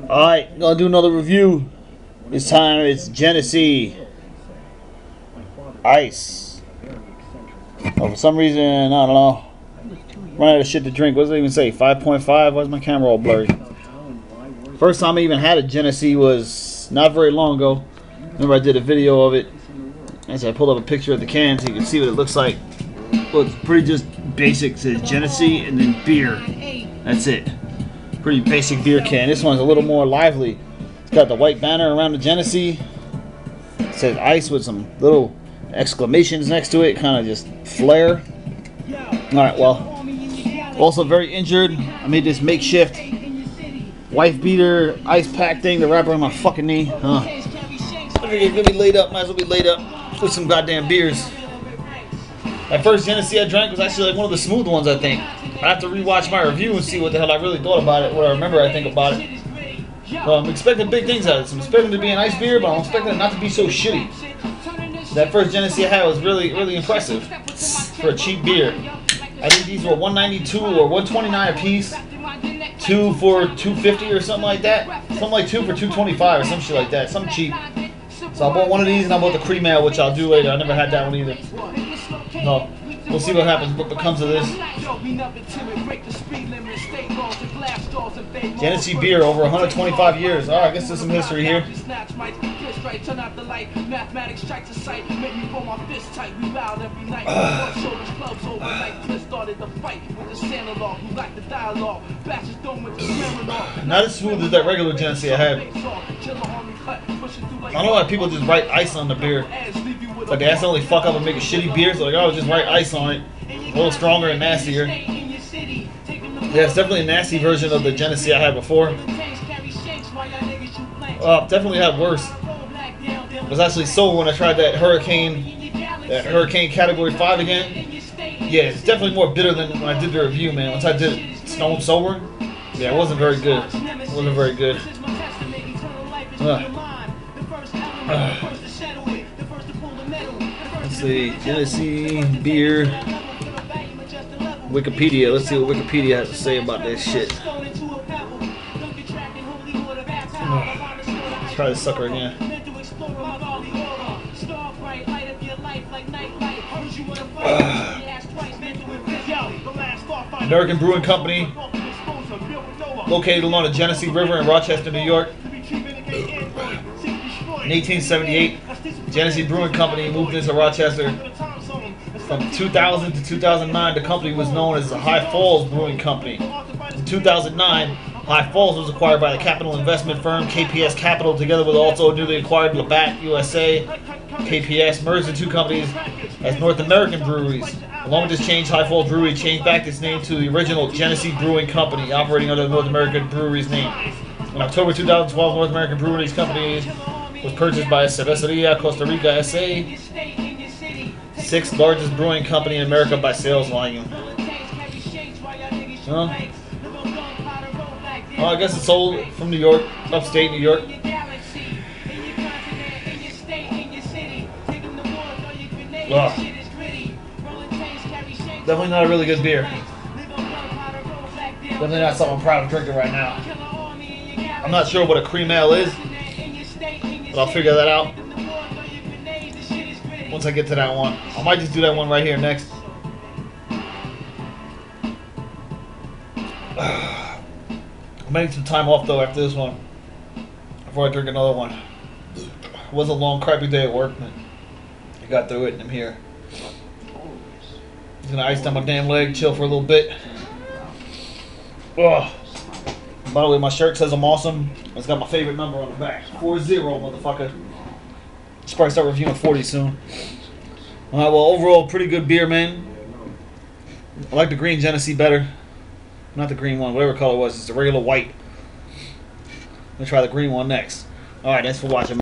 Alright, gonna do another review. This time it's Genesee Ice. Oh, for some reason, I don't know. Run out of shit to drink. What does it even say? 5.5? Why's my camera all blurry? First time I even had a Genesee was not very long ago. Remember I did a video of it. As I pulled up a picture of the can so you can see what it looks like. Well, it's pretty just basic. It says Genesee and then beer. That's it. Pretty basic beer can. This one's a little more lively. It's got the white banner around the Genesee. It says ice with some little exclamations next to it. Kind of just flare. Alright, well. Also very injured. I made this makeshift wife beater ice pack thing to wrap around my fucking knee. Huh. I figured gonna be laid up. Might as well be laid up with some goddamn beers. That first Genesee I drank was actually like one of the smooth ones, I think. I have to rewatch my review and see what the hell I really thought about it, what I remember I think about it. So I'm expecting big things out of this. I'm expecting it to be an ice beer, but I'm expecting it not to be so shitty. That first Genesee I had was really, really impressive for a cheap beer. I think these were 192 or 129 a piece. Two for 250 or something like that. Something like two for 225 or some shit like that. Something cheap. So I bought one of these and I bought the cream ale, which I'll do later. I never had that one either. No. We'll see what happens, what becomes of this. Genesee beer, over 125 years. All right, I guess there's some history here. Not as smooth as that regular Genesee I had. I don't know why people just write ice on the beer. Like they accidentally fuck up and make a shitty beer, so like, oh, just write ice on it. A little stronger and nastier. Yeah, it's definitely a nasty version of the Genesee I had before. Uh, definitely had worse. It was actually sold when I tried that Hurricane, that Hurricane Category 5 again. Yeah, it's definitely more bitter than when I did the review, man. Once I did Stone Sober, yeah, it wasn't very good. It wasn't very good. See, Genesee beer. Wikipedia. Let's see what Wikipedia has to say about this shit. Let's try this sucker again. American Brewing Company, located along the Genesee River in Rochester, New York. In 1878, Genesee Brewing Company moved into Rochester. From 2000 to 2009, the company was known as the High Falls Brewing Company. In 2009, High Falls was acquired by the capital investment firm KPS Capital, together with also newly acquired Labatt USA. KPS merged the two companies as North American Breweries. Along with this change, High Falls Brewery changed back its name to the original Genesee Brewing Company, operating under the North American Breweries name. In October 2012, North American Breweries Company was purchased by Cerveceria Costa Rica SA, sixth largest brewing company in America by sales volume. Well, well, oh, I guess it's sold from New York, upstate New York. Ugh. Definitely not a really good beer. Definitely not something I'm proud of drinking right now. I'm not sure what a cream ale is, but I'll figure that out once I get to that one. I might just do that one right here next. I'm getting some time off though after this one before I drink another one. It was a long, crappy day at work, but I got through it and I'm here. Just gonna ice down my damn leg, chill for a little bit. Ugh. By the way, my shirt says I'm awesome. It's got my favorite number on the back. 4-0, motherfucker. Should probably start reviewing 40 soon. Alright, well, overall, pretty good beer, man. I like the green Genesee better. Not the green one, whatever color it was. It's the regular white. To try the green one next. Alright, thanks for watching.